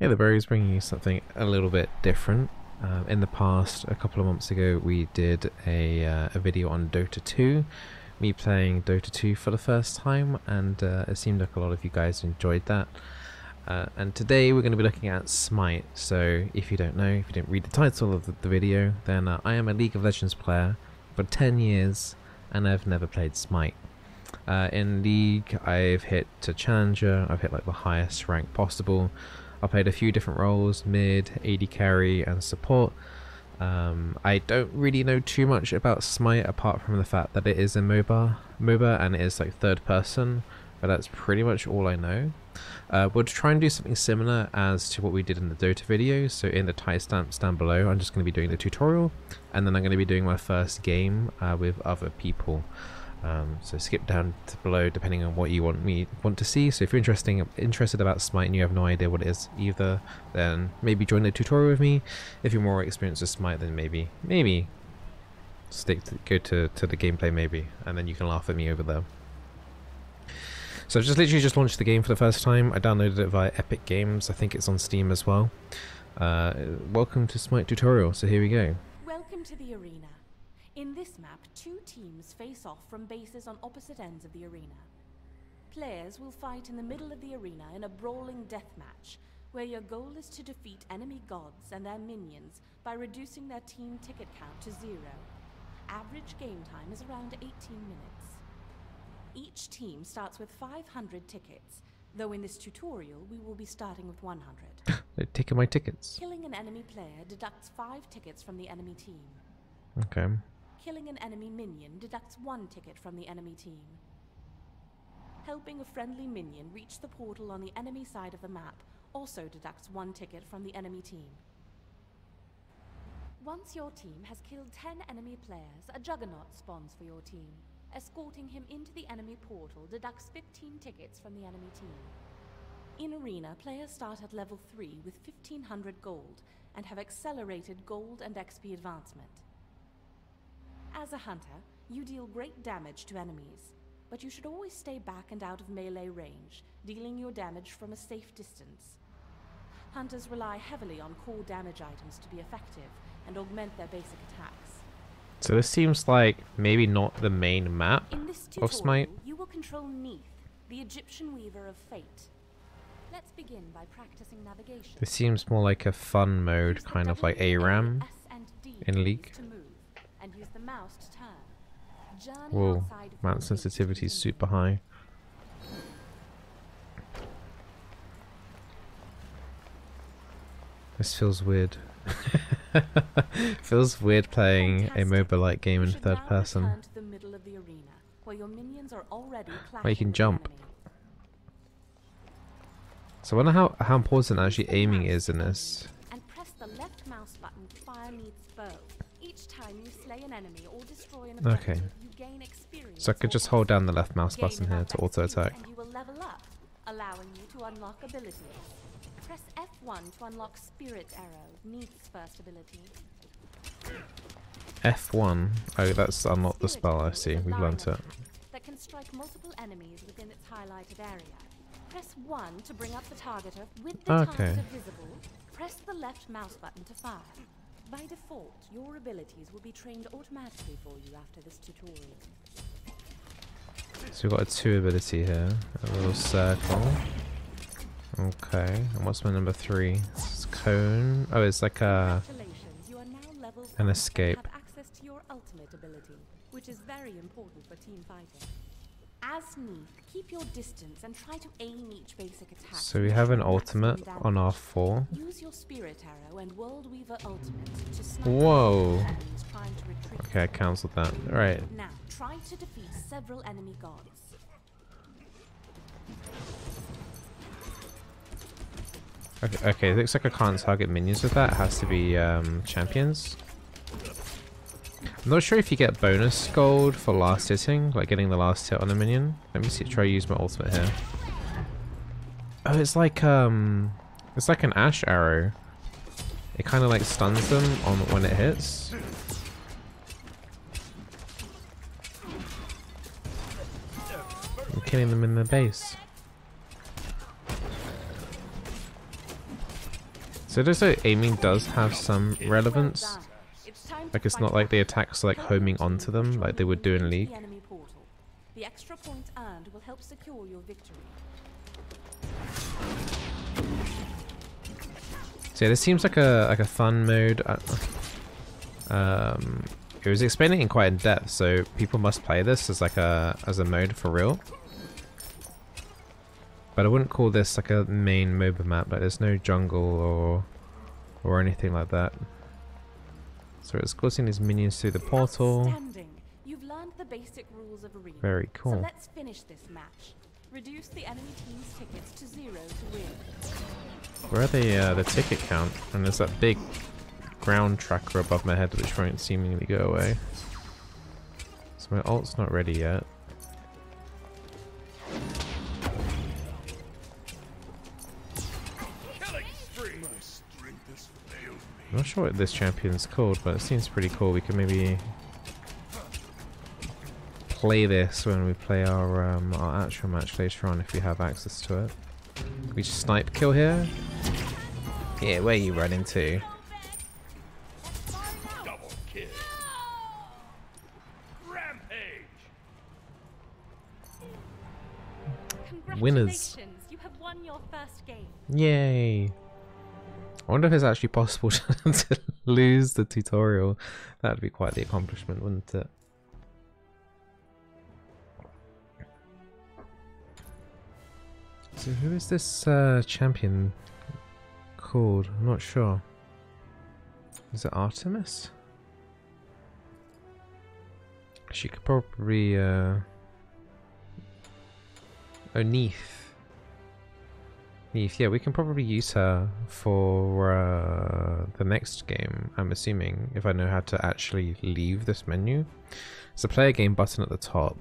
Yeah, the Berry is bringing you something a little bit different. Um, in the past, a couple of months ago, we did a, uh, a video on Dota 2, me playing Dota 2 for the first time, and uh, it seemed like a lot of you guys enjoyed that. Uh, and today we're going to be looking at Smite. So, if you don't know, if you didn't read the title of the, the video, then uh, I am a League of Legends player for 10 years, and I've never played Smite. Uh, in League, I've hit to Challenger, I've hit like the highest rank possible. I played a few different roles, mid, AD carry, and support. Um, I don't really know too much about Smite apart from the fact that it is a MOBA, MOBA and it is like third person, but that's pretty much all I know. Uh, we'll try and do something similar as to what we did in the Dota video, so in the timestamps down below I'm just going to be doing the tutorial, and then I'm going to be doing my first game uh, with other people. Um, so skip down to below depending on what you want me want to see. So if you're interesting interested about Smite and you have no idea what it is either, then maybe join the tutorial with me. If you're more experienced with Smite, then maybe maybe stick to, go to to the gameplay maybe, and then you can laugh at me over there. So I've just literally just launched the game for the first time. I downloaded it via Epic Games. I think it's on Steam as well. Uh, welcome to Smite tutorial. So here we go. Welcome to the arena. In this map, two teams face off from bases on opposite ends of the arena. Players will fight in the middle of the arena in a brawling deathmatch, where your goal is to defeat enemy gods and their minions by reducing their team ticket count to zero. Average game time is around 18 minutes. Each team starts with 500 tickets, though in this tutorial we will be starting with 100. They're taking my tickets. Killing an enemy player deducts 5 tickets from the enemy team. Okay. Killing an enemy minion deducts one ticket from the enemy team. Helping a friendly minion reach the portal on the enemy side of the map also deducts one ticket from the enemy team. Once your team has killed 10 enemy players, a juggernaut spawns for your team. Escorting him into the enemy portal deducts 15 tickets from the enemy team. In Arena, players start at level 3 with 1500 gold and have accelerated gold and XP advancement. As a hunter, you deal great damage to enemies, but you should always stay back and out of melee range, dealing your damage from a safe distance. Hunters rely heavily on core damage items to be effective and augment their basic attacks. So this seems like maybe not the main map In this of Smite. tutorial, you will control Neith, the Egyptian weaver of fate. Let's begin by practicing navigation. This seems more like a fun mode, kind of like ARAM. S, and D in League. And use the mouse to turn. Journey Whoa, mount sensitivity is super high. This feels weird. feels weird playing a Fantastic. MOBA-like game in third person. return to the middle of the arena, where your minions are already Where you can jump. So I wonder how, how important actually aiming is in this. And press the left Okay. objective, you gain experience. So I could just hold down the left mouse button here to auto-attack. And you will level up, allowing you to unlock abilities. Press F1 to unlock Spirit Arrow, Neith's first ability. F1. Oh, that's unlocked the spell, I see. We've learnt it. That can strike multiple enemies within its highlighted area. Press 1 to bring up the target of- with the Okay. target visible. Press the left mouse button to fire. By default, your abilities will be trained automatically for you after this tutorial. So we've got a two ability here. A little circle. Okay. And what's my number three? It's cone. Oh, it's like a... You are now level an escape. have access to your ultimate ability, which is very important for team fighting. As keep your distance and try to aim each basic attack. So we have an ultimate on damage. R4. Use your Spirit Arrow and World Weaver Ultimate to snipe Whoa. Okay, I cancelled that. Right. Now, try to defeat several enemy gods. Okay, okay, it looks like I can't target minions with that. It has to be um, champions. I'm not sure if you get bonus gold for last hitting, like getting the last hit on a minion. Let me see, try use my ultimate here. Oh, it's like um, it's like an Ashe arrow. It kind of like stuns them on when it hits. I'm killing them in the base. So looks like aiming does have some relevance. Like it's not like the attacks are like homing onto them like they would do in League. The extra points earned will help secure your victory. So yeah, this seems like a like a fun mode. Uh, um, it was explaining in quite in depth, so people must play this as like a as a mode for real. But I wouldn't call this like a main MOBA map. Like there's no jungle or or anything like that. So it's causing his minions through the portal. You've learned the basic rules of arena. Very cool. So let's finish this match. Reduce the enemy team's tickets to zero to win. Where are the uh, the ticket count? And there's that big ground tracker above my head which won't seemingly go away. So my ult's not ready yet. I'm not sure what this champion's called, but it seems pretty cool. We can maybe play this when we play our um, our actual match later on if we have access to it. Can we just snipe kill here? Yeah, where you running to? Winners. You have won your first game. Yay. I wonder if it's actually possible to lose the tutorial. That'd be quite the accomplishment, wouldn't it? So who is this uh, champion called? I'm not sure. Is it Artemis? She could probably... Uh... Oh, Yeah, we can probably use her for uh, the next game, I'm assuming, if I know how to actually leave this menu. It's a play a game button at the top.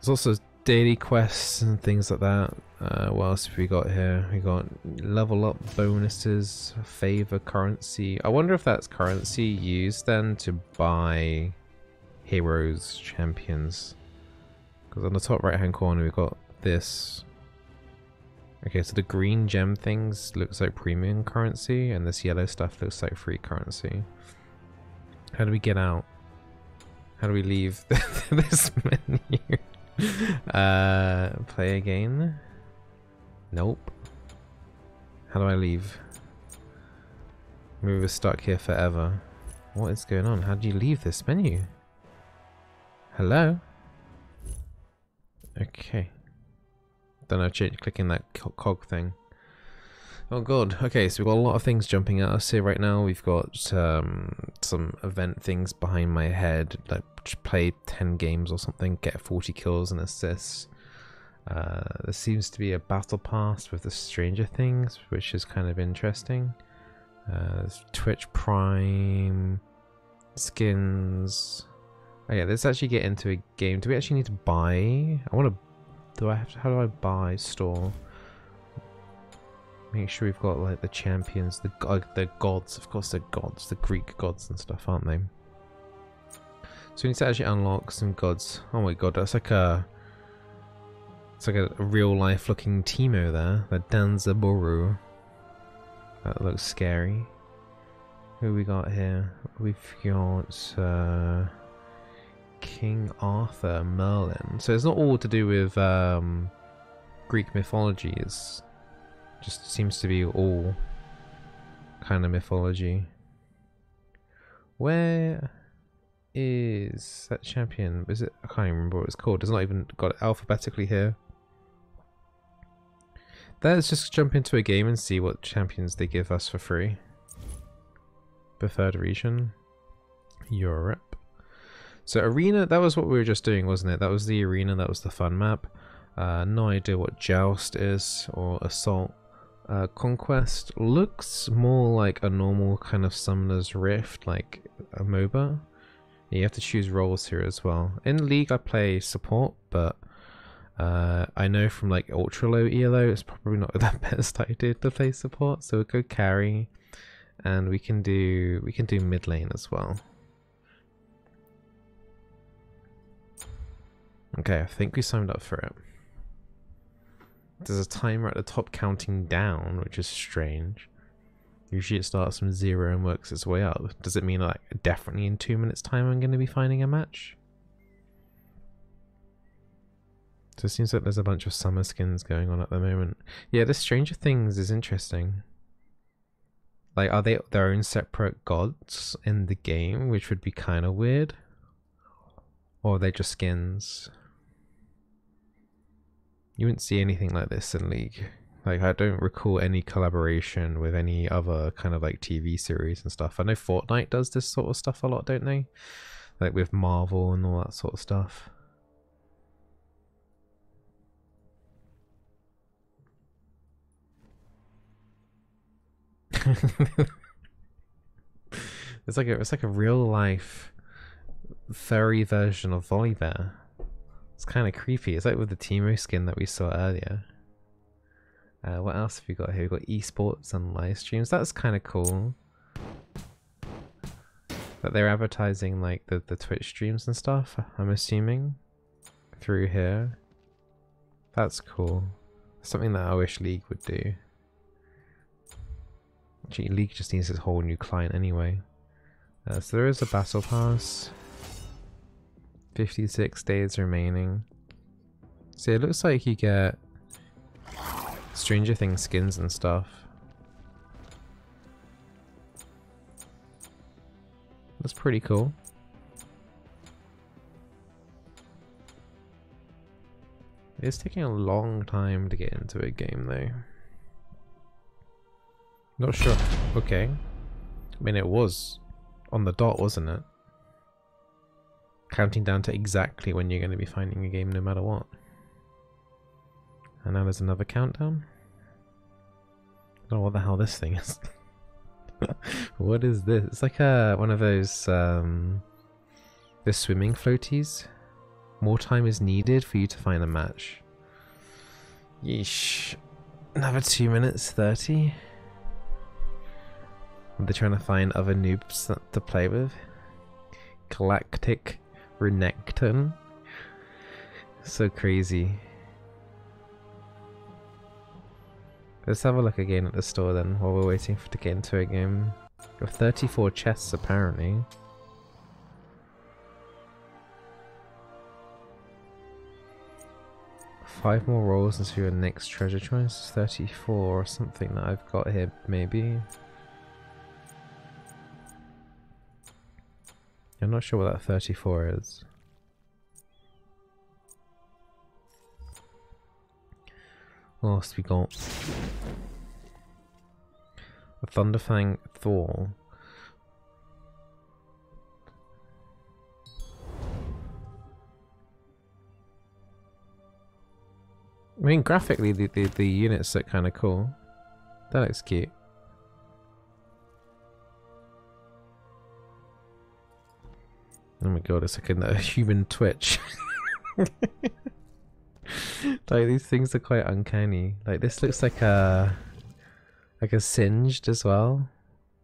There's also daily quests and things like that. Uh, what else have we got here? We got level up bonuses, favor currency. I wonder if that's currency used then to buy heroes, champions. Because on the top right hand corner we've got this Okay, so the green gem things looks like premium currency, and this yellow stuff looks like free currency. How do we get out? How do we leave this menu? uh, play again? Nope. How do I leave? Maybe we're stuck here forever. What is going on? How do you leave this menu? Hello? Okay. Don't know, clicking that cog thing. Oh god, okay, so we've got a lot of things jumping at us here right now. We've got um, some event things behind my head, like play 10 games or something, get 40 kills and assists. Uh, there seems to be a battle pass with the Stranger Things, which is kind of interesting. Uh, Twitch Prime, skins. Oh yeah, let's actually get into a game. Do we actually need to buy? I want to do I have to, how do I buy store? Make sure we've got like the champions, the uh, the gods, of course they're gods, the Greek gods and stuff, aren't they? So we need to actually unlock some gods. Oh my god, that's like a it's like a, a real life looking Teemo there, the Danzaburou. That looks scary. Who we got here? We've got uh King Arthur, Merlin. So it's not all to do with um, Greek mythology. It's just seems to be all kind of mythology. Where is that champion? Is it? I can't even remember what it's called. It's not even got it alphabetically here. Let's just jump into a game and see what champions they give us for free. Preferred region. Europe. So arena, that was what we were just doing, wasn't it? That was the arena, that was the fun map. Uh, no idea what Joust is or Assault. Uh, Conquest looks more like a normal kind of Summoner's Rift, like a MOBA. You have to choose roles here as well. In League I play support, but uh, I know from like ultra low ELO it's probably not the best idea to play support, so we'll go carry and we can do we can do mid lane as well. Okay, I think we signed up for it. There's a timer at the top counting down, which is strange. Usually it starts from zero and works its way up. Does it mean like definitely in two minutes time I'm going to be finding a match? So it seems like there's a bunch of summer skins going on at the moment. Yeah, the Stranger Things is interesting. Like, are they their own separate gods in the game, which would be kind of weird? Or are they just skins? You wouldn't see anything like this in League. Like, I don't recall any collaboration with any other kind of like TV series and stuff. I know Fortnite does this sort of stuff a lot, don't they? Like with Marvel and all that sort of stuff. it's like a it's like a real life furry version of Volibear. It's kind of creepy. It's like with the Teemo skin that we saw earlier. Uh, what else have we got here? We've got esports and live streams. That's kind of cool. That they're advertising like the, the Twitch streams and stuff, I'm assuming. Through here. That's cool. Something that I wish League would do. Actually, League just needs this whole new client anyway. Uh, so there is a battle pass. 56 days remaining. See, it looks like you get Stranger Things skins and stuff. That's pretty cool. It's taking a long time to get into a game though. Not sure. Okay. I mean, it was on the dot, wasn't it? Counting down to exactly when you're going to be finding a game no matter what. And now there's another countdown. I don't know what the hell this thing is. what is this? It's like a one of those um the swimming floaties. More time is needed for you to find a match. Yeesh. Another two minutes thirty. They're trying to find other noobs to play with. Galactic Renekton. So crazy. Let's have a look again at the store then while we're waiting for to get into a game. Have 34 chests apparently. Five more rolls into your next treasure choice. 34 or something that I've got here maybe. I'm not sure what that 34 is. What else we got? A Thunderfang Thor. I mean, graphically, the, the, the units look kind of cool. That looks cute. Oh my god, it's like a human twitch. like these things are quite uncanny. Like this looks like a like a singed as well.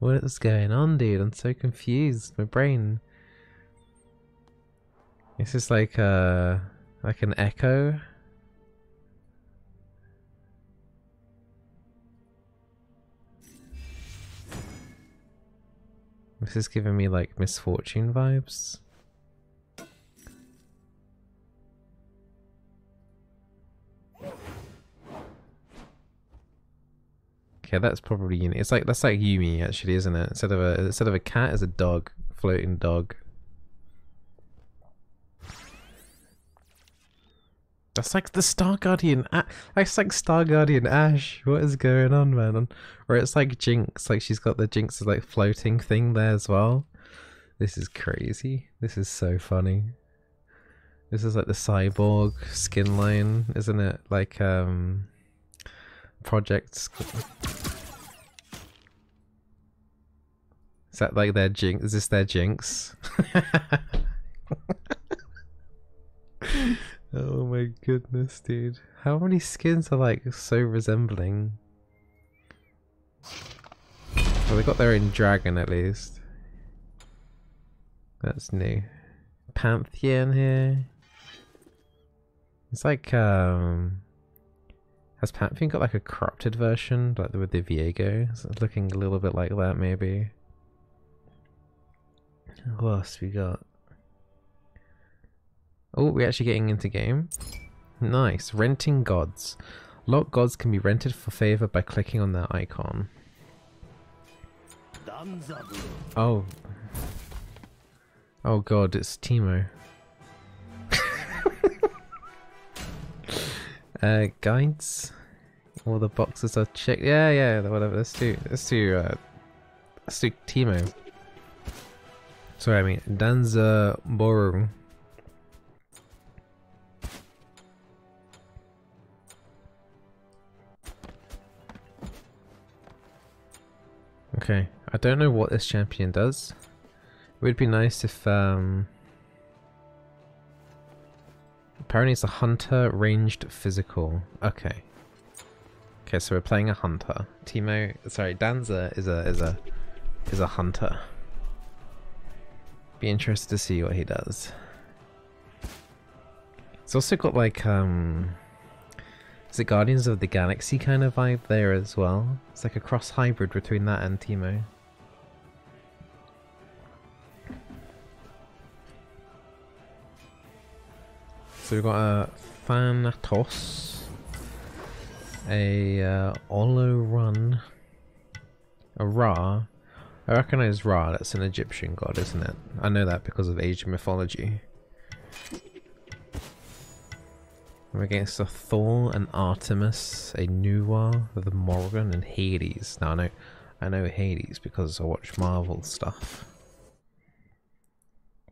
What is going on, dude? I'm so confused. My brain. This is like a like an Ekko. This is giving me like Miss Fortune vibes. Okay, that's probably Uni. It's like that's like Yuumi actually, isn't it? Instead of a instead of a cat, is a dog, floating dog. That's like the Star Guardian. That's like Star Guardian Ashe. What is going on, man? Or it's like Jinx. Like she's got the Jinx's like floating thing there as well. This is crazy. This is so funny. This is like the cyborg skin line, isn't it? Like um projects. Is that like their jinx? Is this their jinx? oh my goodness, dude. How many skins are like so resembling? Well, they got their own dragon at least. That's new. Pantheon here. It's like um Has Pantheon got like a corrupted version, like with the Viego? So it's looking a little bit like that, maybe. What else we got? Oh, we're actually getting into game. Nice. Renting gods. Lock gods can be rented for favor by clicking on their icon. Oh. Oh god, it's Teemo. Uh, guides. All the boxes are checked. Yeah, yeah, whatever. Let's do. Let's do. Uh, let's do Teemo. Sorry, I mean Danzaburou. Okay, I don't know what this champion does. It would be nice if, um... Apparently it's a hunter, ranged, physical. Okay. Okay, so we're playing a hunter. Teemo, sorry, Danza is a, is a, is a hunter. Be interested to see what he does. It's also got like, um... Is it Guardians of the Galaxy kind of vibe there as well? It's like a cross hybrid between that and Teemo. So we've got a Thanatos, a uh, Olorun, a Ra. I recognize Ra, that's an Egyptian god, isn't it? I know that because of Asian mythology. We're against a Thor, an Artemis, a Nuwa, the Morgan, and Hades. Now I know, I know Hades because I watch Marvel stuff.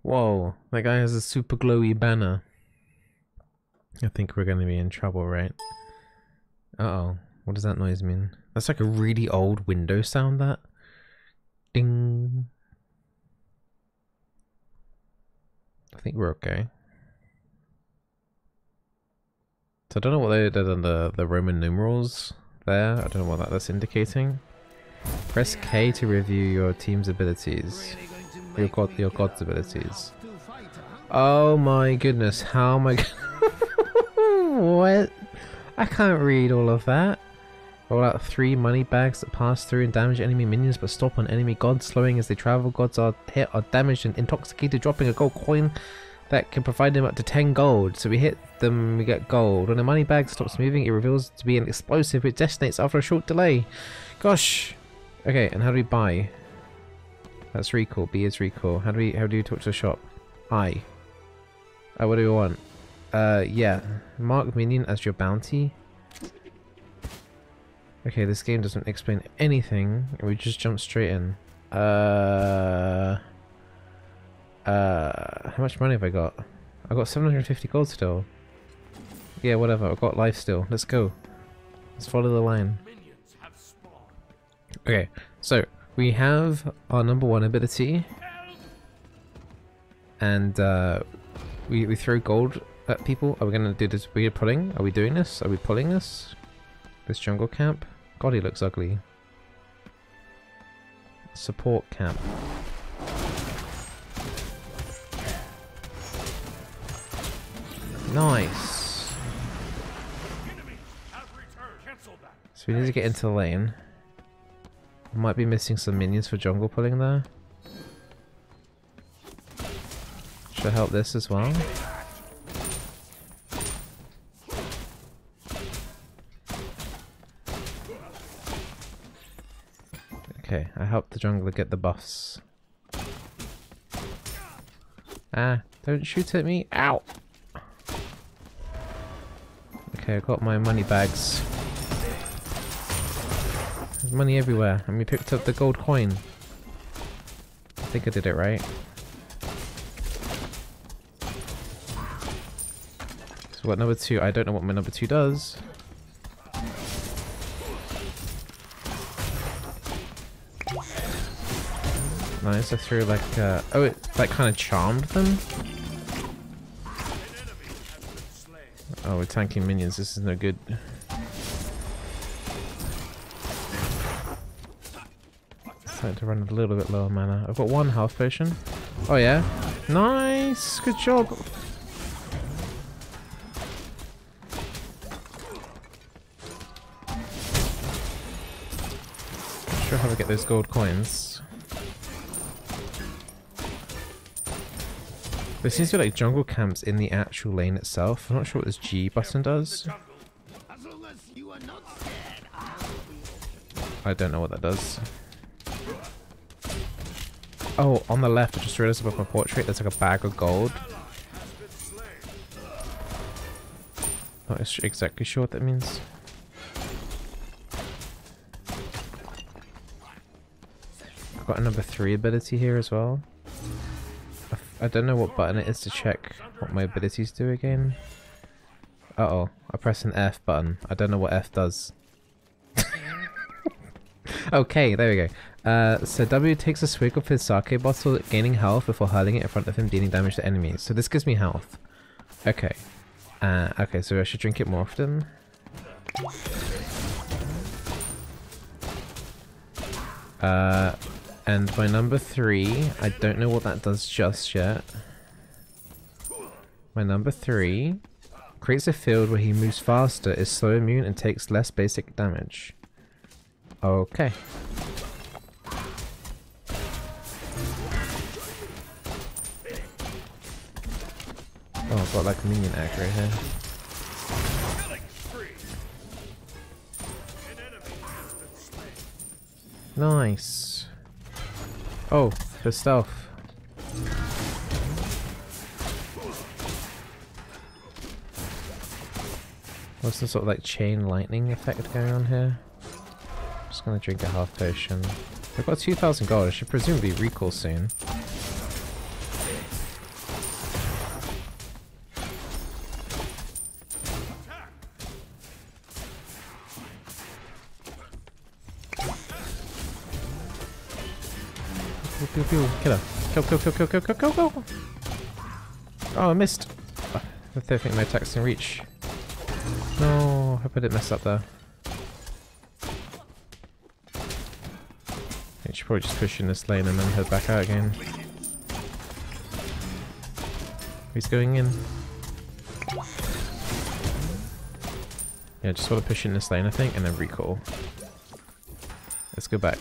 Whoa, that guy has a super glowy banner. I think we're going to be in trouble, right? Uh oh, what does that noise mean? That's like a really old window sound, that. Ding. I think we're okay. So I don't know what they did on the, the Roman numerals there. I don't know what that, that's indicating. Press K to review your team's abilities. Your god, your god's abilities. Oh my goodness, how am I What? I can't read all of that. Roll out three money bags that pass through and damage enemy minions but stop on enemy gods, slowing as they travel. Gods are hit or damaged and intoxicated, dropping a gold coin that can provide them up to 10 gold. So we hit them, we get gold. When the money bag stops moving, it reveals to be an explosive which detonates after a short delay. Gosh! Okay, and how do we buy? That's recall. B is recall. How do we how do you talk to the shop? I. Uh, what do we want? Uh, yeah. Mark minion as your bounty. Okay, this game doesn't explain anything. We just jump straight in. Uh... Uh, how much money have I got? I got 750 gold still. Yeah, whatever. I've got lifesteal. Let's go. Let's follow the line. Okay, so we have our number one ability, and uh, we we throw gold at people. Are we gonna do this weird pulling? Are we doing this? Are we pulling this? This jungle camp? God, he looks ugly. Support camp. Nice. So we need to get into the lane. Might be missing some minions for jungle pulling there. Should help this as well. Okay, I helped the jungler get the buffs. Ah, don't shoot at me. Ow! Okay, I got my money bags. There's money everywhere, and we picked up the gold coin. I think I did it right. So what number two? I don't know what my number two does. nice. I threw like, uh, oh, it kind of charmed them. Oh, we're tanking minions. This is no good. Starting to run a little bit lower mana. I've got one health potion. Oh yeah, nice. Good job. Sure, how to get those gold coins. There seems to be like jungle camps in the actual lane itself. I'm not sure what this G button does. I don't know what that does. Oh, on the left, I just realized above my portrait, there's like a bag of gold. Not exactly sure what that means. I've got a number 3 ability here as well. I don't know what button it is to check what my abilities do again. Uh oh, I press an F button. I don't know what F does. okay, there we go. Uh, so W takes a swig of his sake bottle, gaining health before hurling it in front of him, dealing damage to enemies. So this gives me health. Okay. Uh, okay, so I should drink it more often. Uh, and my number three, I don't know what that does just yet. My number three creates a field where he moves faster, is slow immune, and takes less basic damage. Okay. Oh, I've got like minion aggro here. Nice. Oh, for stealth. What's the sort of like chain lightning effect going on here? I'm just gonna drink a half potion. I've got 2,000 gold, I should presumably recall soon. Pew, pew, Kill. Kill, kill, kill, kill, kill, kill, kill. Oh, I missed. I don't think my attacks can reach. No, I hope I didn't mess up there. I should probably just push in this lane and then head back out again. He's going in. Yeah, just want to push in this lane, I think, and then recall. Let's go back.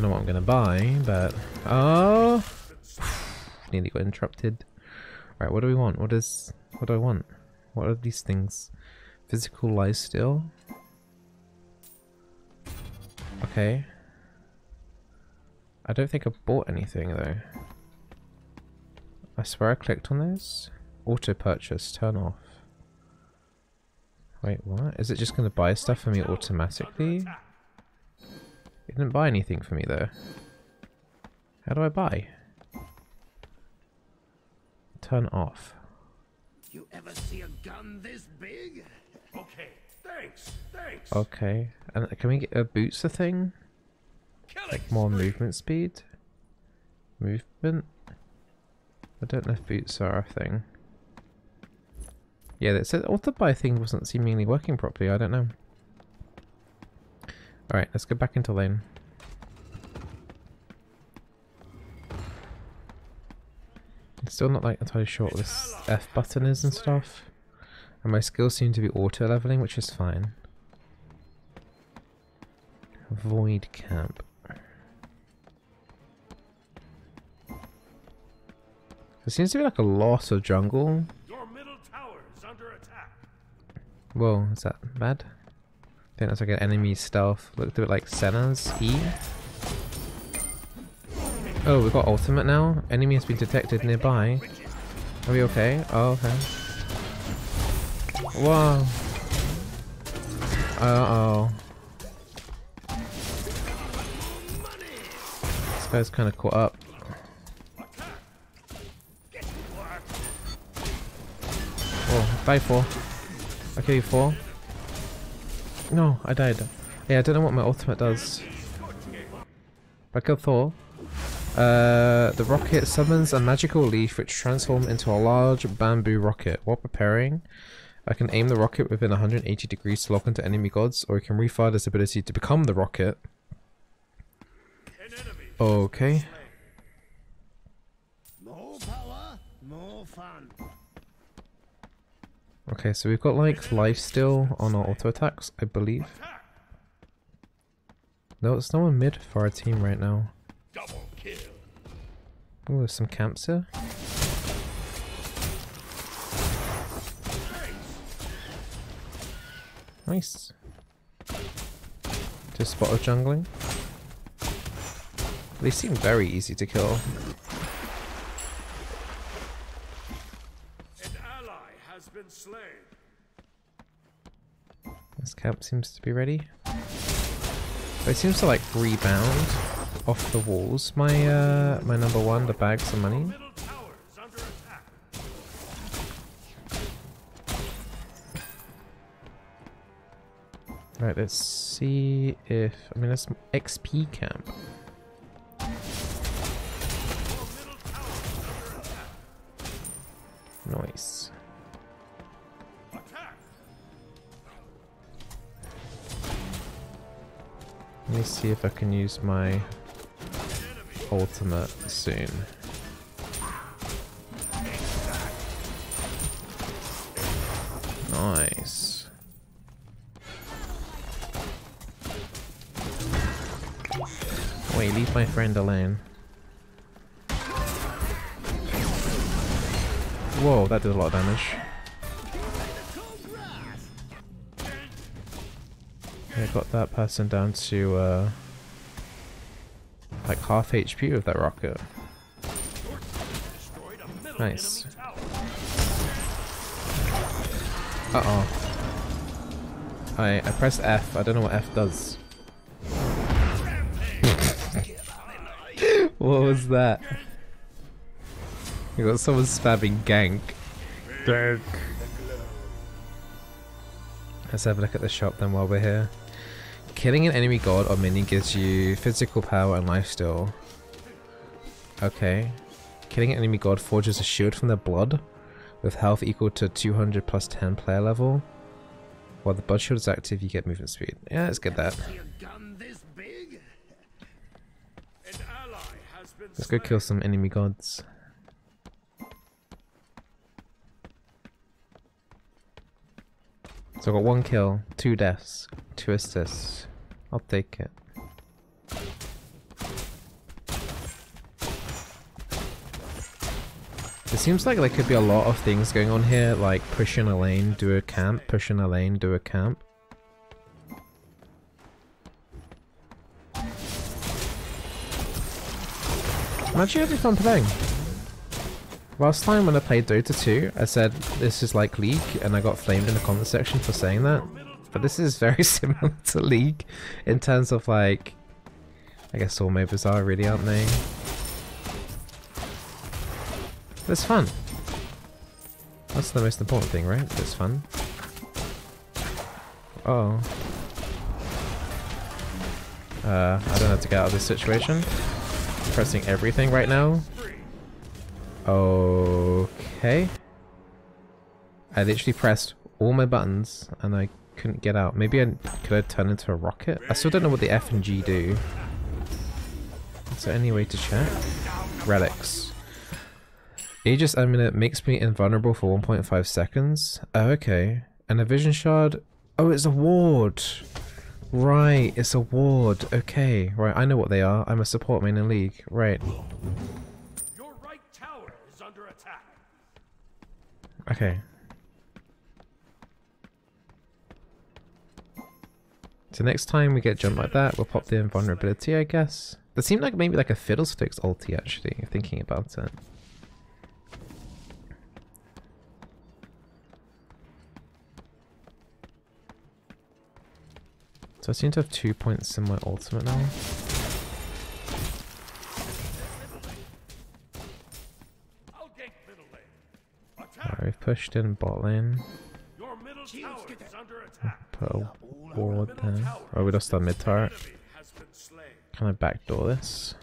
Don't know what I'm gonna buy, but oh, nearly got interrupted. Right, what do we want? What is what do I want? What are these things? Physical lifesteal. Okay. I don't think I bought anything though. I swear I clicked on this. Auto purchase, turn off. Wait, what? Is it just going to buy stuff for me automatically? It didn't buy anything for me though. How do I buy? Turn off. You ever see a gun this big? Okay, thanks, thanks. Okay. And can we get a boots a thing? Like more movement speed? Movement? I don't know if boots are a thing. Yeah, that said auto buy thing wasn't seemingly working properly, I don't know. Alright, let's go back into lane. I'm still not like entirely sure what this F button is and stuff. And my skills seem to be auto leveling, which is fine. Void camp. There seems to be like a lot of jungle. Your middle tower is under attack. Whoa, is that bad? Think that's like an enemy stealth. Looked a bit like Senna's E. Oh, we've got ultimate now. Enemy has been detected nearby. Are we okay? Oh, okay. Whoa. Uh-oh. This guy's kind of caught up. Oh, die four. I kill you four. No, I died. Yeah, I don't know what my ultimate does. I kill Thor. Uh, the rocket summons a magical leaf which transforms into a large bamboo rocket. While preparing, I can aim the rocket within 180 degrees to lock onto enemy gods, or I can refire this ability to become the rocket. Okay. More power, more fun. Okay, so we've got like lifesteal on our auto attacks, I believe. No, it's no one mid for our team right now. Oh, there's some camps here. Nice. Just spot of jungling. They seem very easy to kill. An ally has been slain. This camp seems to be ready. But it seems to like rebound off the walls. My uh my number one, the bags of money. Middle tower is under attack. Right, let's see if I mean that's XP camp. Your middle tower is under attack. Nice. Let me see if I can use my ultimate soon. Nice. Wait, leave my friend alone. Whoa, that did a lot of damage. Got that person down to uh, like half HP with that rocket. Destroyed a middle Nice. Uh oh. I I pressed F. I don't know what F does. what was that? You got someone spamming gank. Gank. Let's have a look at the shop then while we're here. Killing an enemy god or minion gives you physical power and lifesteal. Okay. Killing an enemy god forges a shield from their blood with health equal to 200 plus 10 player level. While the blood shield is active, you get movement speed. Yeah, let's get that. Let's go kill some enemy gods. So I got one kill, two deaths, two assists. I'll take it. It seems like there could be a lot of things going on here, like pushing a lane, do a camp, pushing a lane, do a camp. I'm actually having fun playing. Last time when I played Dota 2, I said this is like League, and I got flamed in the comment section for saying that. But this is very similar to League in terms of like, I guess all MOBAs are really, aren't they? But it's fun. That's the most important thing, right? It's fun. Oh. Uh, I don't know how to get out of this situation. Pressing everything right now. Okay. I literally pressed all my buttons and I couldn't get out. Maybe I could I turn into a rocket? I still don't know what the F and G do. Is there any way to check? Relics. Aegis Amulet makes me invulnerable for 1.5 seconds. Oh, okay. And a vision shard. Oh, it's a ward. Right, it's a ward. Okay, right, I know what they are. I'm a support main in League. Right. Your right tower is under attack. Okay. So next time we get jumped like that, we'll pop the invulnerability, I guess. That seemed like maybe like a Fiddlesticks ulti, actually, thinking about it. So I seem to have two points in my ultimate now. I'll gank middle lane. Attack! Alright, we've pushed in bot lane. Your middle tower is under attack. Put a Oh, we lost our mid turret. Can I backdoor this?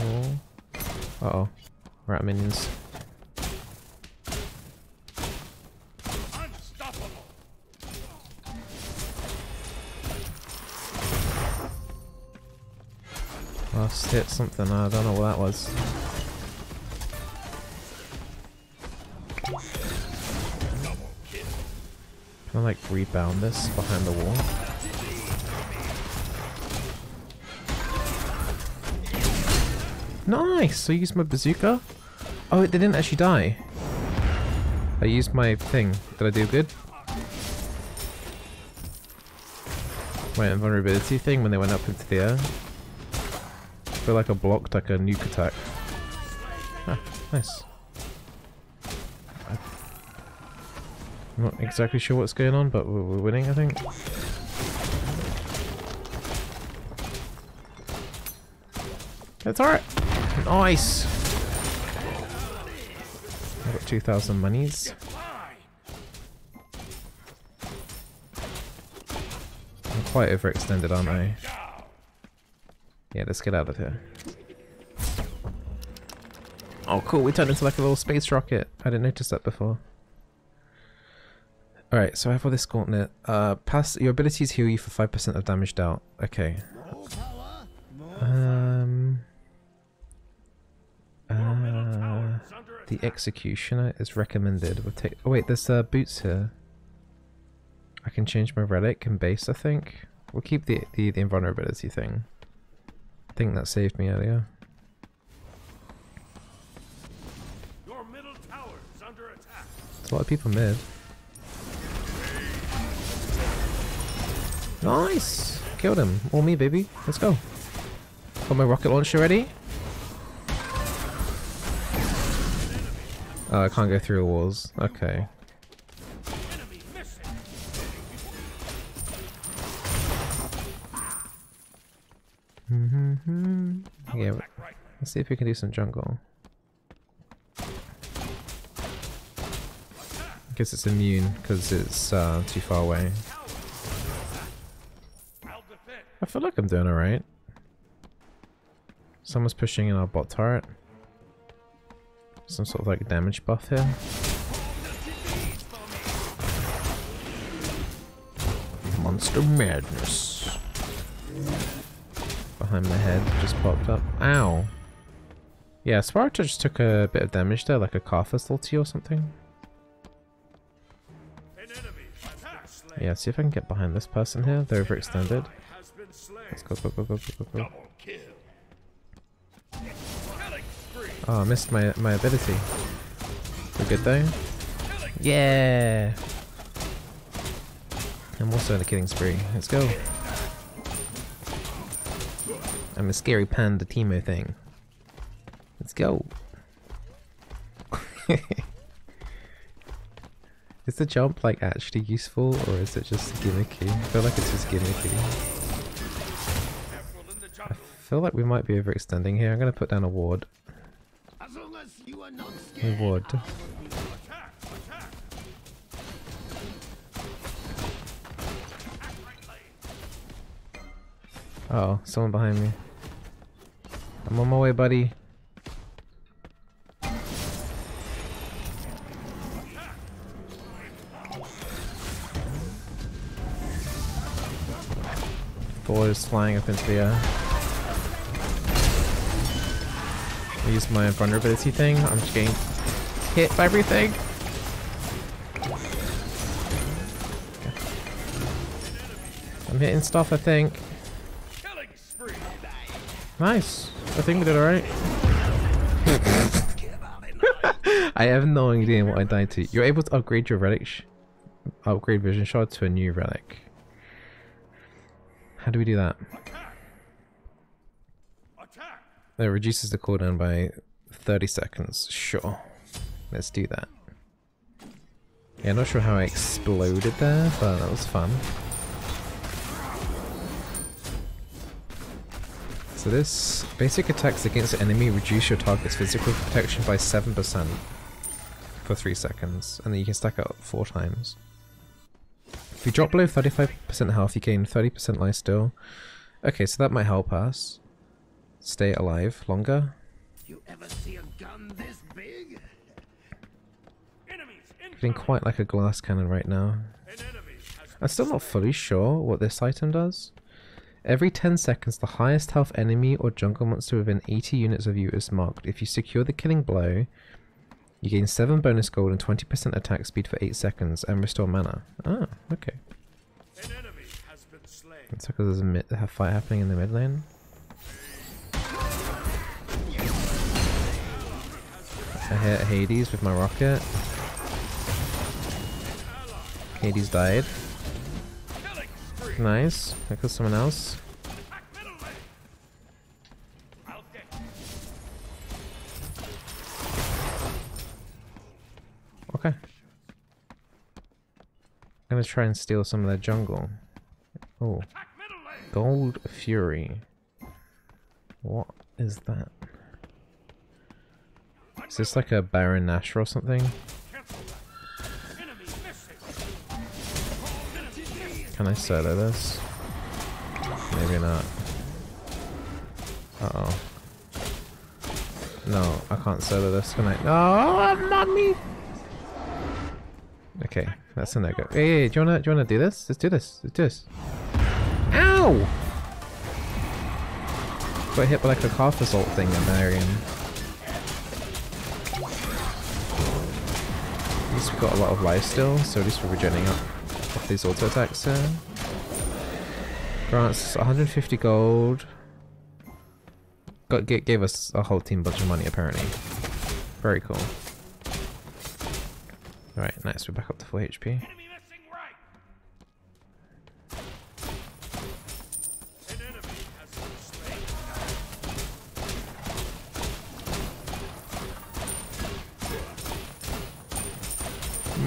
Oh. Uh oh. Rat minions. Last hit something, I don't know what that was. Like rebound this behind the wall? Nice! I used my bazooka. Oh, they didn't actually die. I used my thing. Did I do good? My invulnerability thing when they went up into the air. I feel like I blocked like a nuke attack. Ah, nice. I'm not exactly sure what's going on, but we're, winning, I think. That's alright. Nice. I've got 2,000 monies. I'm quite overextended, aren't I? Yeah, let's get out of here. Oh cool, we turned into like a little space rocket. I didn't notice that before. Alright, so I have all this gauntlet. Uh, pass your abilities heal you for 5% of damage dealt. Okay. Um... Uh, the executioner is recommended. We'll take. Oh wait, there's uh, boots here. I can change my relic and base. I think we'll keep the the, the invulnerability thing. I think that saved me earlier. Your middle tower is under attack. There's a lot of people mid. Nice! Killed him. All me, baby. Let's go. Got my rocket launcher ready. Oh, I can't go through walls. Okay. Mm-hmm. Yeah, let's see if we can do some jungle. I Guess it's immune because it's uh, too far away. I'm doing alright. Someone's pushing in our bot turret. Some sort of like damage buff here. Monster madness. Behind my head just popped up. Ow. Yeah, Sparta just took a bit of damage there, like a Karthus ulti or something. An enemy attack. Slain. Yeah, see if I can get behind this person here. They're overextended. Has been slain. Let's go, go, go, go, go, go, go. Double kill. Killing spree. Oh, I missed my, my ability. We're good though? Yeah! I'm also in a killing spree. Let's go. I'm a scary panda Teemo thing. Let's go. is the jump like actually useful or is it just gimmicky? I feel like it's just gimmicky. Feel like we might be overextending here. I'm gonna put down a ward. As as not A ward. Oh, someone behind me. I'm on my way, buddy. Thor is flying up into the air. Use my vulnerability thing. I'm just getting hit by everything. I'm hitting stuff, I think. Nice. I think we did alright. I have no idea what I died to. You're able to upgrade your relic, upgrade vision shard to a new relic. How do we do that? It reduces the cooldown by 30 seconds. Sure. Let's do that. Yeah, not sure how I exploded there, but that was fun. So this basic attacks against enemy reduce your target's physical protection by 7% for 3 seconds, and then you can stack up 4 times. If you drop below 35% health, you gain 30% lifesteal. Okay, so that might help us stay alive longer. You ever see a gun this big? Getting quite like a glass cannon right now. An enemy has I'm still not fully sure what this item does. Every 10 seconds, the highest health enemy or jungle monster within 80 units of you is marked. If you secure the killing blow, You gain 7 bonus gold and 20% attack speed for 8 seconds and restore mana. Oh, okay. An enemy has been slain. It's because there's a, a fight happening in the mid lane. I hit Hades with my rocket. Hades died. Nice. I goes someone else. Okay. I'm gonna try and steal some of their jungle. Oh. Gold Fury. What is that? Is this like a Baron Nashor or something? Can I solo this? Maybe not. Uh oh. No, I can't solo this, can I? No, not me! Okay, that's a no-go. Hey, hey, do you wanna do you wanna do this? Let's do this. Let's do this. Ow! Got hit by like a calf assault thing in there again. Least we've got a lot of lifesteal, so at least we're regenerating up off these auto attacks here. Grants 150 gold. Got gave us a whole team bunch of money apparently. Very cool. Alright, nice, we're back up to full HP.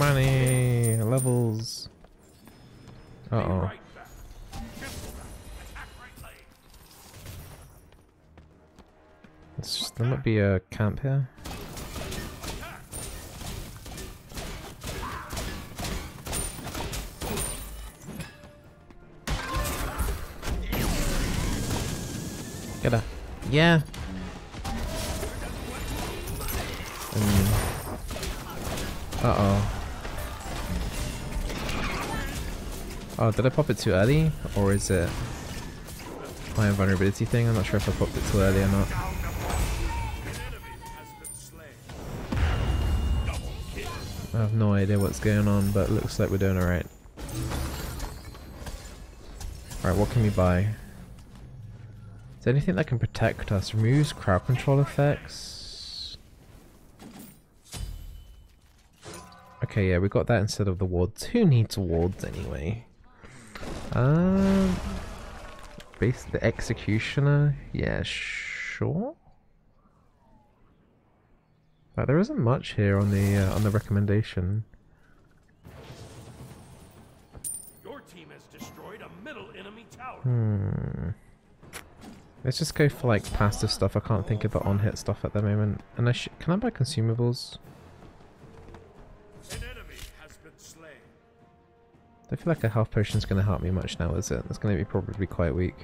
Money! Levels! Uh oh. just, there might be a camp here. Get her. Yeah! Uh oh. Oh, did I pop it too early? Or is it my invulnerability thing? I'm not sure if I popped it too early or not. I have no idea what's going on, but looks like we're doing alright. Alright, what can we buy? Is there anything that can protect us? Removes crowd control effects? Okay, yeah, we got that instead of the wards. Who needs wards anyway? Um, base the executioner. Yeah, sure. Right, there isn't much here on the uh, on the recommendation. Your team has destroyed a middle enemy tower. Hmm. Let's just go for like passive stuff. I can't think of the on-hit stuff at the moment. And I sh can I buy consumables? I feel like a health potion's going to help me much now, is it? It's going to be probably quite weak.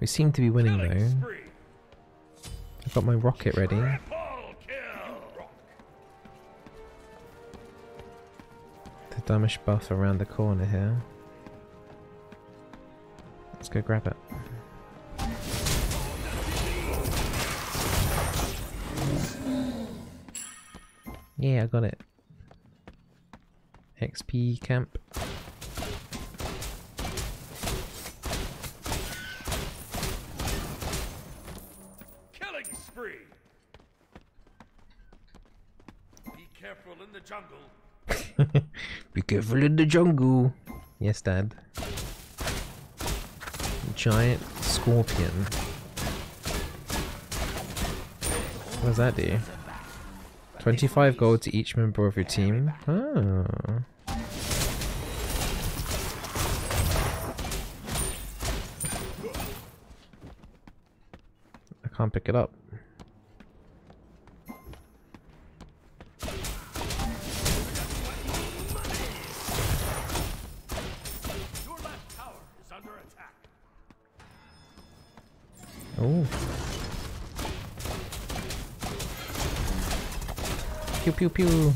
We seem to be winning though. I've got my rocket ready. The damage buff around the corner here. Let's go grab it. Yeah, I got it. XP camp. Killing spree. Be careful in the jungle. Be careful in the jungle. Yes, Dad. Giant scorpion. What does that do? 25 gold to each member of your team. Oh. Can't pick it up. Oh. Pew pew pew.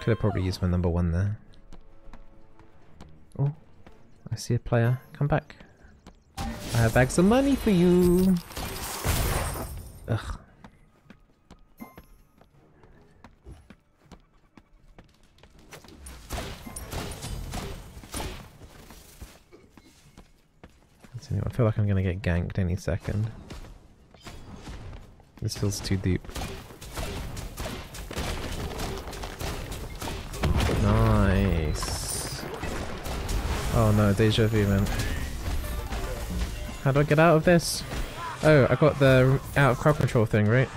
Could have probably used my number one there. Oh, I see a player. Come back. I have back some money for you. Ugh. I feel like I'm gonna get ganked any second. This feels too deep. Nice. Oh no, deja vu man. How do I get out of this? Oh, I got the out of crowd control thing, right?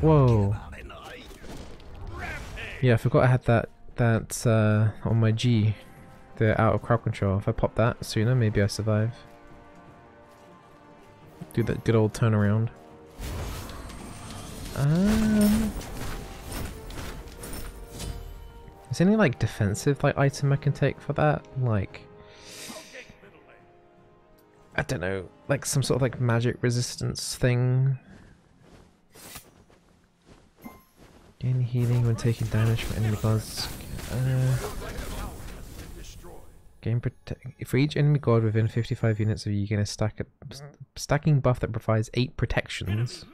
Whoa. Yeah, I forgot I had that that uh, on my G. The out of crowd control. If I pop that sooner, maybe I survive. Do that good old turnaround. Um, is there any like defensive like item I can take for that? Like, I don't know, like some sort of like magic resistance thing. Gain healing when taking damage from enemy gods. Uh, gain protect. For each enemy god within 55 units of you, you gain a stack a stacking buff that provides eight protections.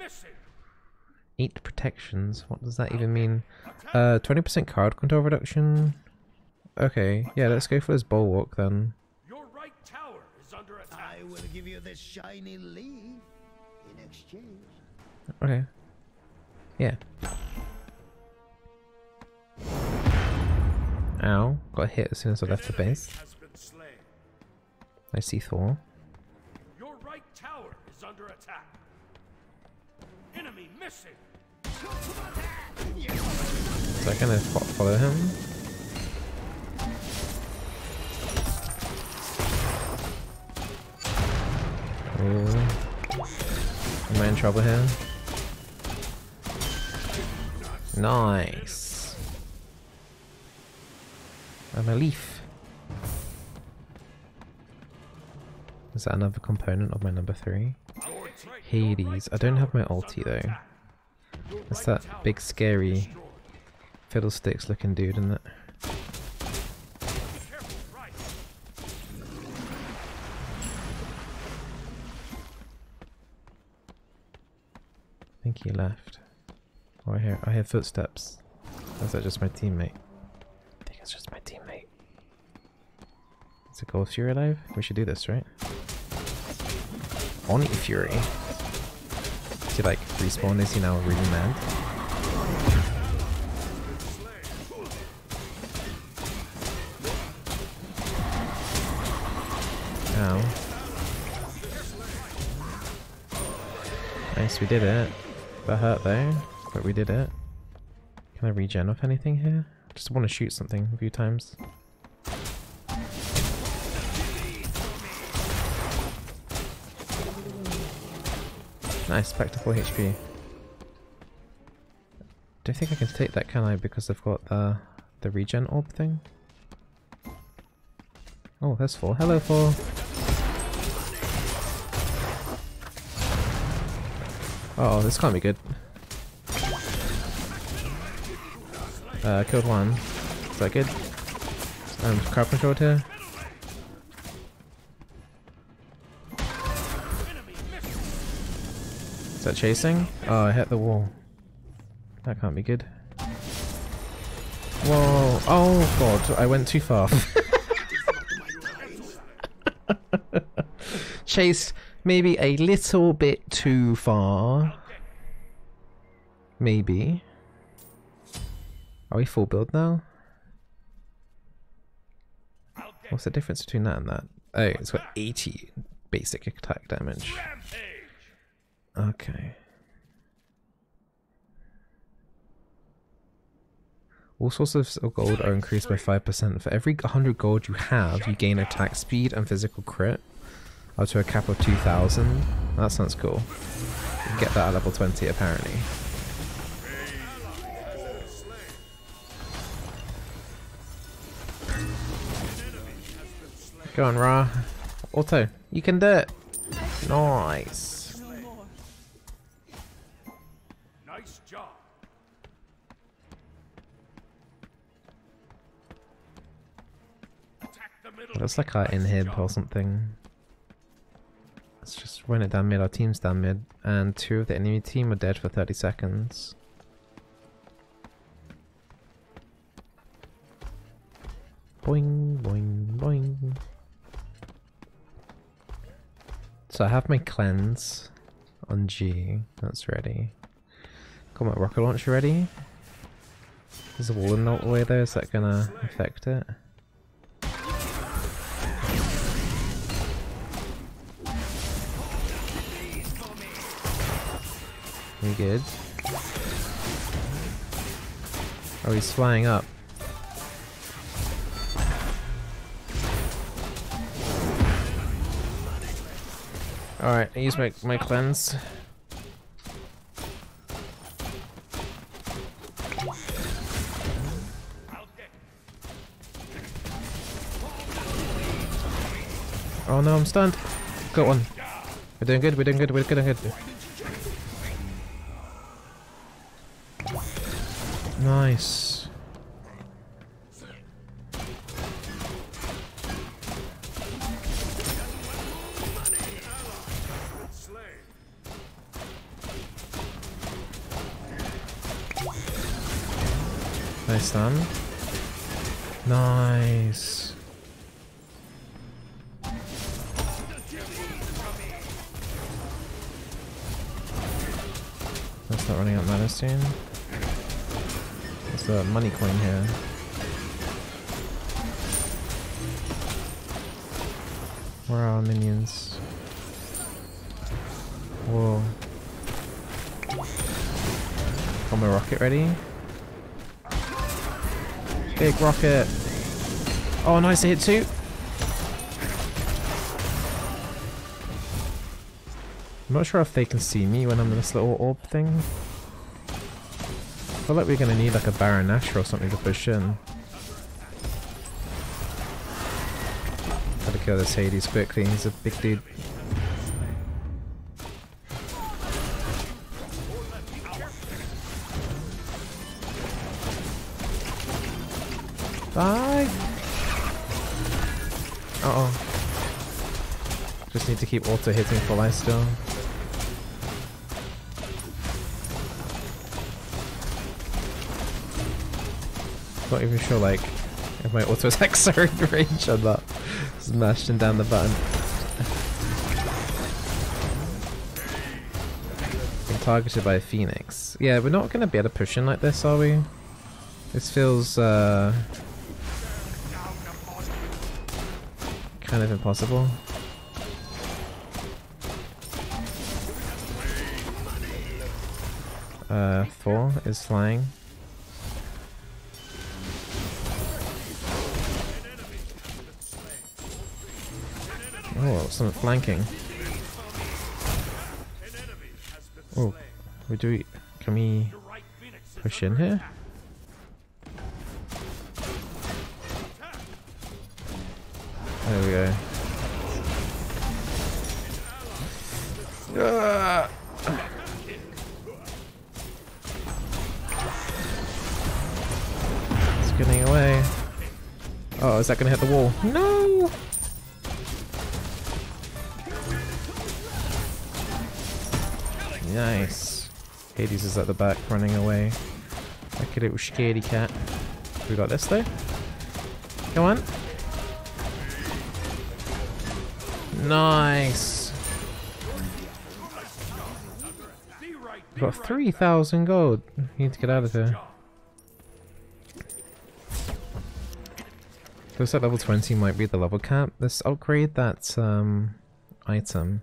Eight protections. What does that even mean? Uh, 20% card control reduction. Okay, yeah, let's go for this bulwark then. Your right tower is under attack. I will give you this shiny leaf in exchange. Okay. Yeah. Ow. Got hit as soon as I left the base. Has been slain. I see Thor. Your right tower is under attack. Enemy missing. So I kind of follow him. Am I in trouble here? Nice. I'm a leaf. Is that another component of my number three? Hades. I don't have my ulti though. That's that big scary fiddlesticks looking dude, isn't it? Careful, right. I think he left. Oh, I hear I hear footsteps. Or is that just my teammate? I think it's just my teammate. Is a Ghost Fury alive? We should do this, right? Oni Fury. Is he like respawn? Is he now really mad? Ow. Nice, we did it. That hurt though, but we did it. Can I regen off anything here? Just want to shoot something a few times. Nice, back to full HP. Don't think I can take that, can I? Because I've got the the regen orb thing. Oh, that's 4. Hello, Oh, this can't be good. Uh, killed one. Is that good? Um, crowd controlled here. Is that chasing? Oh, I hit the wall. That can't be good. Whoa! Oh god, I went too far. Chased maybe a little bit too far. Maybe. Are we full build now? What's the difference between that and that? Oh, it's got 80 basic attack damage. Okay. All sources of gold are increased by 5%. For every 100 gold you have, you gain attack speed and physical crit. Up to a cap of 2000. That sounds cool. Get that at level 20 apparently. Go on, Ra. Auto. You can do it. Nice. Nice job. Looks like our inhib or something. Just it down mid. Our team's down mid. And two of the enemy team are dead for 30 seconds. Boing, boing, boing. So I have my cleanse on G. That's ready. Got my rocket launcher ready. There's a wall in the way there. Is that gonna affect it? We good? Oh, he's flying up. Alright, I use my, my cleanse. Oh no, I'm stunned. Got one. We're doing good, we're doing good, we're doing good. Stun. Nice. That's not running out soon. There's a money coin here. Where are our minions? Whoa. Got my rocket ready. Big rocket. Oh, nice, hit two. I'm not sure if they can see me when I'm in this little orb thing. I feel like we're gonna need like a Baron Nashor or something to push in. Gotta kill this Hades quickly, he's a big dude. Keep auto hitting for lifesteal. Not even sure like if my auto attacks are in range or not. Smashing down the button. Been targeted by a phoenix. Yeah, we're not gonna be able to push in like this, are we? This feels uh kind of impossible. Uh, Thor is flying. Oh, some flanking. Oh, we do. Can we push in here? There we go. Ah! Oh, is that gonna hit the wall? No! Nice. Hades is at the back running away. Like a little scaredy cat. We got this though. Come on. Nice. Got 3,000 gold. Need to get out of here. Looks like level 20 might be the level cap. Let's upgrade that um, item.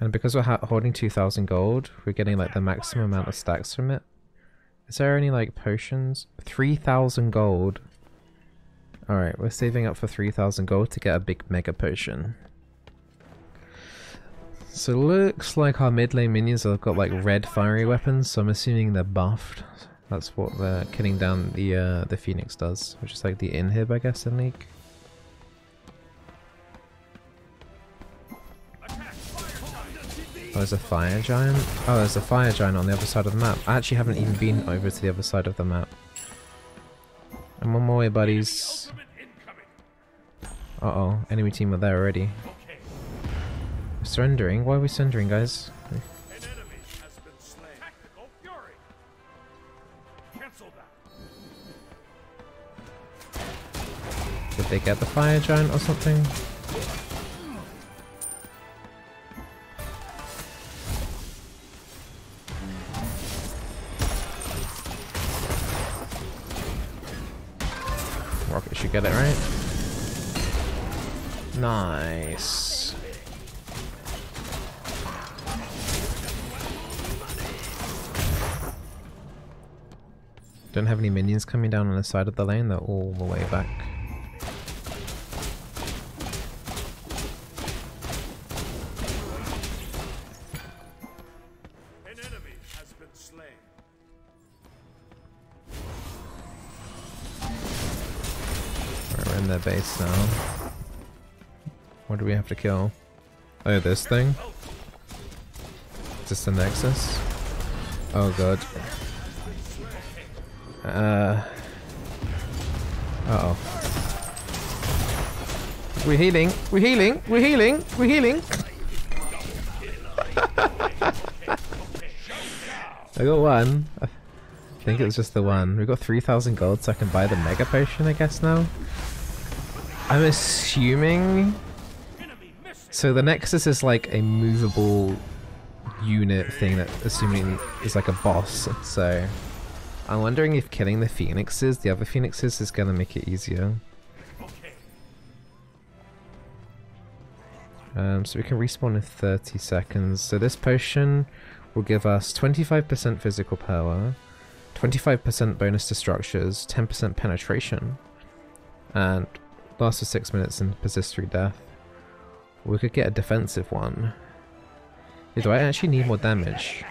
And because we're holding 2,000 gold, we're getting like the maximum amount of stacks from it. Is there any like potions? 3,000 gold. Alright, we're saving up for 3,000 gold to get a big mega potion. So looks like our mid lane minions have got like red fiery weapons, so I'm assuming they're buffed. That's what the killing down the uh, the phoenix does, which is like the inhib I guess in League. Oh, there's a fire giant? Oh, there's a fire giant on the other side of the map. I actually haven't even been over to the other side of the map. I'm on my way, buddies. Uh-oh, enemy team are there already. Surrendering? Why are we surrendering, guys? Did they get the fire giant or something? Rocket should get it right. Nice. Don't have any minions coming down on the side of the lane, they're all the way back. Base now. What do we have to kill? Oh, this thing? Is this the Nexus? Oh god. Uh. Uh oh. We're healing. We're healing. We're healing. We're healing. I got one. I think it was just the one. We got 3,000 gold so I can buy the Mega Potion, I guess, now. I'm assuming... So the Nexus is like a movable unit thing that assuming is like a boss, so... I'm wondering if killing the phoenixes, the other phoenixes, is gonna make it easier. Um, so we can respawn in 30 seconds. So this potion will give us 25% physical power, 25% bonus to structures, 10% penetration, and lasts for 6 minutes and persists through death. We could get a defensive one. Yeah, do I actually need more damage?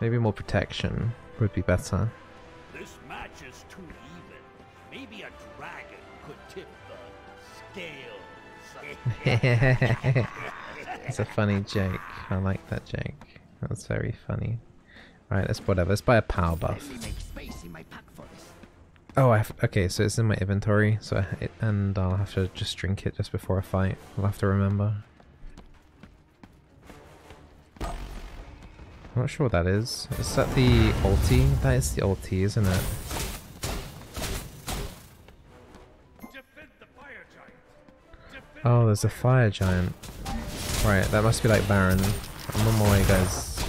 Maybe more protection would be better. This match is too even. Maybe a dragon could tip the scales. it's a funny joke. I like that joke. That's very funny. Right, let's whatever. Let's buy a power buff. Oh, I have, okay. So it's in my inventory. So I, it, and I'll have to just drink it just before I fight. I'll have to remember. I'm not sure what that is. Is that the ulti? That is the ulti, isn't it? Defend the fire giant. Defend Oh, there's a fire giant. Right, that must be like Baron. I'm on my way, guys.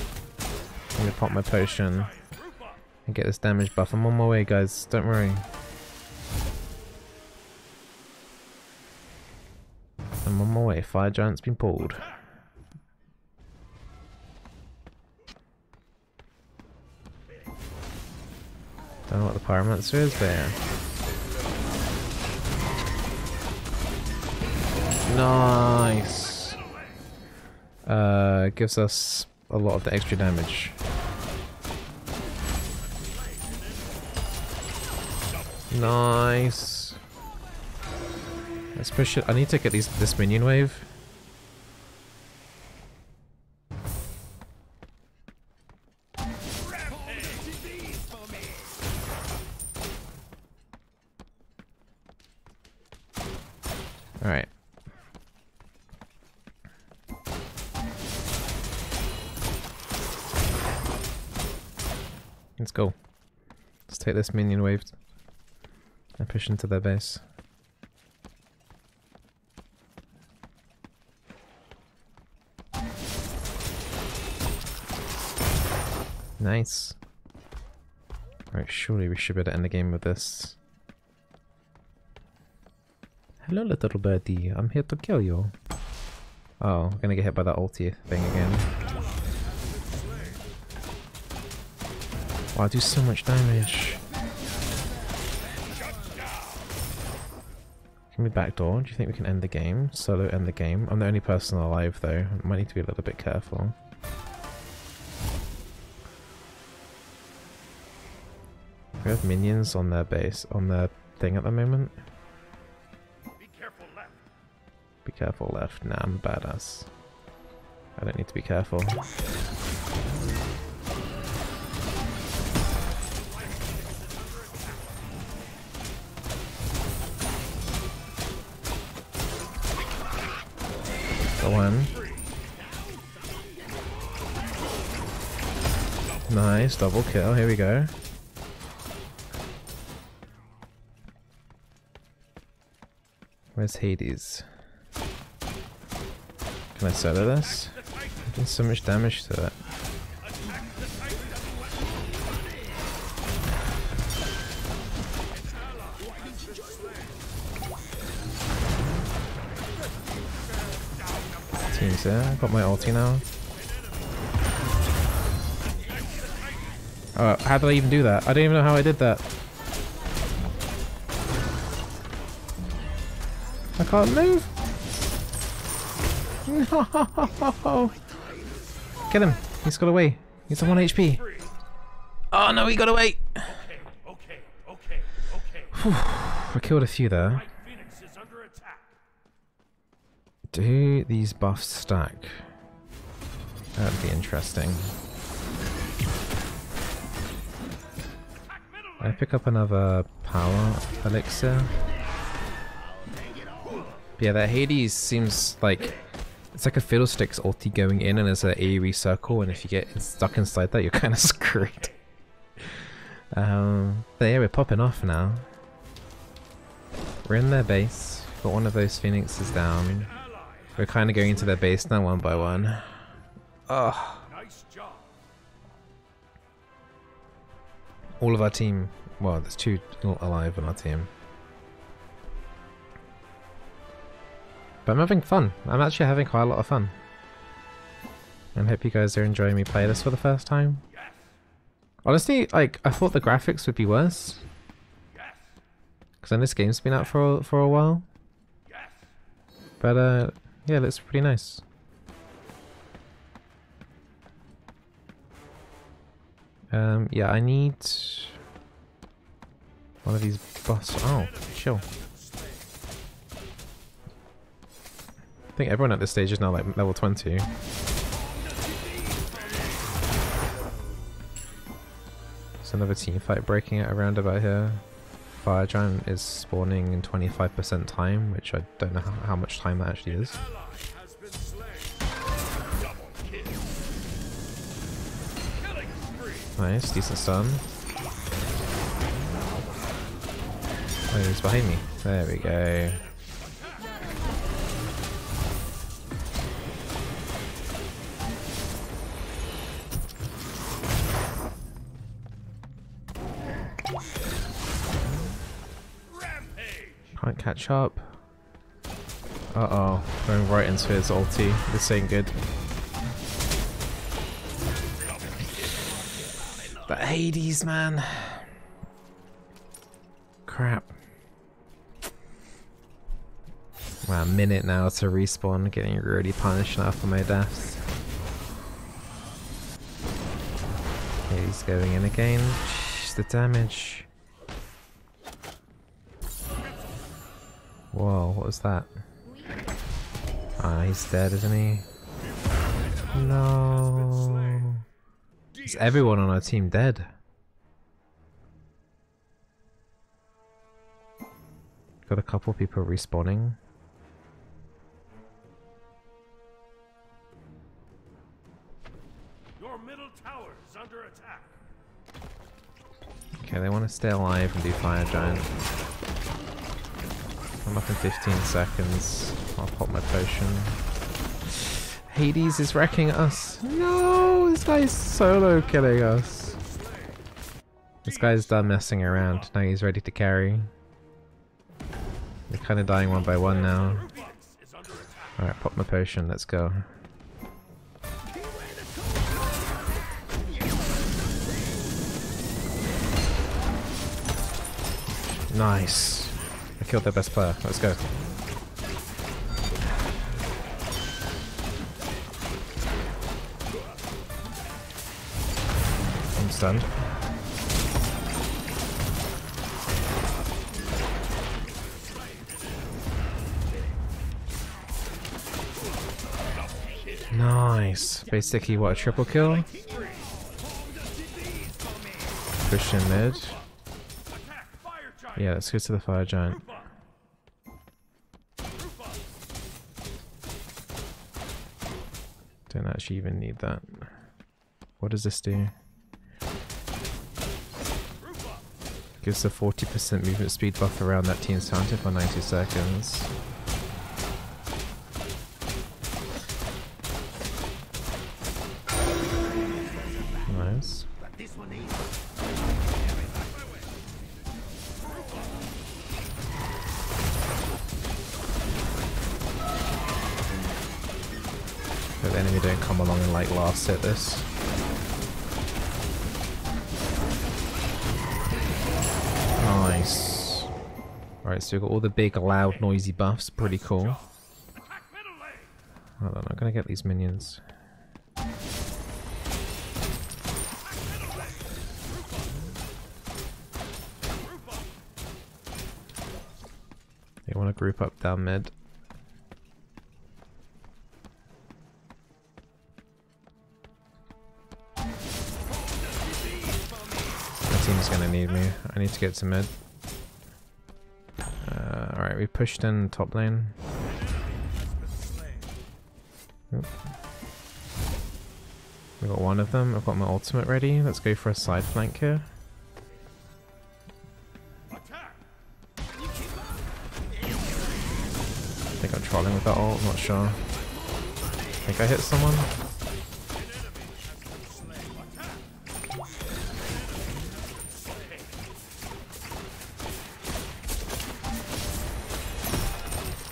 I'm gonna pop my potion. And get this damage buff. I'm on my way, guys. Don't worry. I'm on my way. Fire giant's been pulled. Don't know what the pyromancer is there. Nice. Uh, gives us a lot of the extra damage. Nice. Let's push it. I need to get these this minion wave. Alright. Let's go. Let's take this minion wave and push into their base. Nice. Right, surely we should be able to end the game with this. Hello, little birdie. I'm here to kill you. Oh, I'm gonna get hit by that ulti thing again. Wow, I do so much damage. Can we backdoor? Do you think we can end the game? Solo end the game? I'm the only person alive though. I might need to be a little bit careful. We have minions on their base, on their thing at the moment. Be careful left. Be careful left. Nah, I'm badass. I don't need to be careful. Go on. Nice, double kill, here we go. Where's Hades? Can I solo this? I'm doing so much damage to it. Things here. I got my ulti now. Oh, how did I even do that? I don't even know how I did that. I can't move. No. Kill him. He's got away. He's on 1 HP. Oh no, he got away. Okay, okay, okay. I killed a few there. White Phoenix is under attack. Do these buffs stack? That'd be interesting. I pick up another power elixir. Yeah, that Hades seems like it's like a Fiddlesticks ulti going in and there's an AoE circle and if you get stuck inside that you're kind of screwed. Um, but yeah, we're popping off now. We're in their base. Got one of those phoenixes down. We're kind of going into their base now one by one. Oh, Nice job. all of our team. Well, there's two alive on our team. But I'm having fun. I'm actually having quite a lot of fun. And hope you guys are enjoying me play this for the first time. Yes. Honestly, like, I thought the graphics would be worse. Because then this game's been out for, for a while. But, uh, yeah, that's pretty nice. Um, yeah, I need one of these boss. Oh, chill. I think everyone at this stage is now like level 20. There's another team fight breaking out around about here. Fire Giant is spawning in 25% time, which I don't know how, how much time that actually is. Nice, decent stun. Oh, he's behind me. There we go. Can't catch up. Uh oh, going right into his ulti. This ain't good. But Hades, man. Crap. Wow, a minute now to respawn, getting really punished now for my deaths. Hades going in again. The damage. Whoa, what was that? Ah, he's dead, isn't he? No. Is everyone on our team dead? Got a couple people respawning. Your middle tower is under attack. Okay, they want to stay alive and do Fire Giant. I'm up in 15 seconds. I'll pop my potion. Hades is wrecking us. No, this guy's solo killing us. This guy's done messing around. Now he's ready to carry. We're kind of dying one by one now. Alright, pop my potion. Let's go. Nice. Killed their best player. Let's go. I'm stunned. Nice. Basically, what, a triple kill? In mid. Yeah, let's go to the fire giant. Group up. Group up. Don't even need that. What does this do? Gives a 40% movement speed buff around that team's counter for 90 seconds. Hit this. Nice. Alright, so we've got all the big, loud, noisy buffs. Pretty cool. Hold on, I'm not gonna get these minions. They want to group up down mid. Need me. I need to get to mid. Uh, Alright, we pushed in top lane. Oop. We got one of them. I've got my ultimate ready. Let's go for a side flank here. I think I'm trolling with that ult, I'm not sure. I think I hit someone.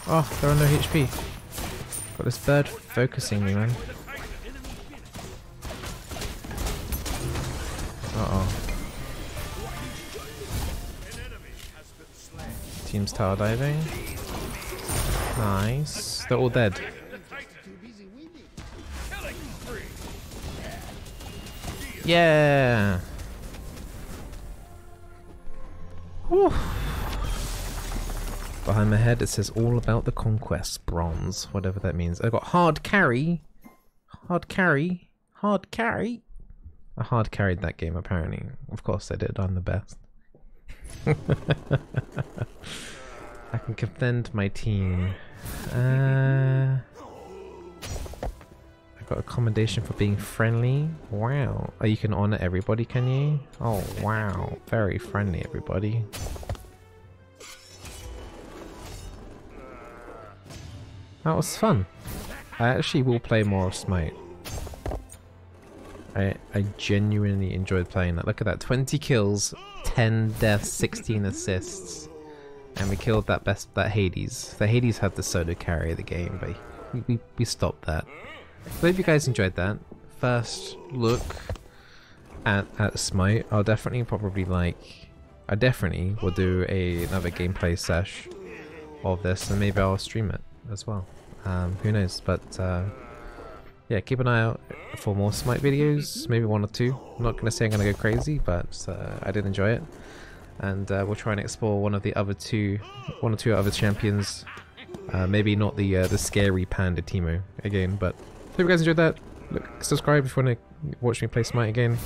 Oh, they're on no HP. Got this bird focusing me, man. Uh oh. Team's tower diving. Nice. They're all dead. Yeah. Whew. Behind my head it says all about the conquest bronze, whatever that means. I got hard carry. Hard carry. Hard carry. I hard carried that game apparently. Of course I did, I'm the best. I can defend my team. Uh, I got a commendation for being friendly. Wow. Oh, you can honor everybody, can you? Oh, wow. Very friendly, everybody. That was fun. I actually will play more of Smite. I, I genuinely enjoyed playing that. Look at that. 20 kills, 10 deaths, 16 assists. And we killed that best that Hades. The Hades had the solo carry of the game, but we, we, stopped that. I hope you guys enjoyed that. First look at, at Smite. I'll definitely probably like I definitely will do a another gameplay sesh of this and maybe I'll stream it as well. Um, who knows? But uh, yeah, keep an eye out for more Smite videos, maybe one or two. I'm not going to say I'm going to go crazy, but uh, I did enjoy it. And uh, we'll try and explore one of the other two, one or two other champions. Uh, maybe not the uh, the scary Panda Teemo again, but hope you guys enjoyed that. Look, subscribe if you want to watch me play Smite again,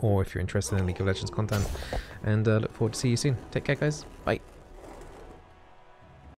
or if you're interested in League of Legends content. And uh, look forward to see you soon. Take care, guys. Bye.